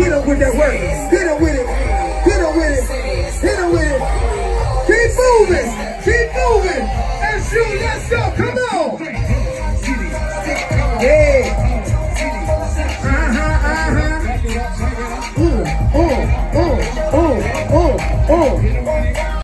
Get up with that work. Get up with it. Get up with it. Get up with it. Keep moving. Keep moving. And shoot. Let's go. Come on. Yeah. Uh-huh, uh-huh. Ooh, ooh, ooh, ooh, ooh.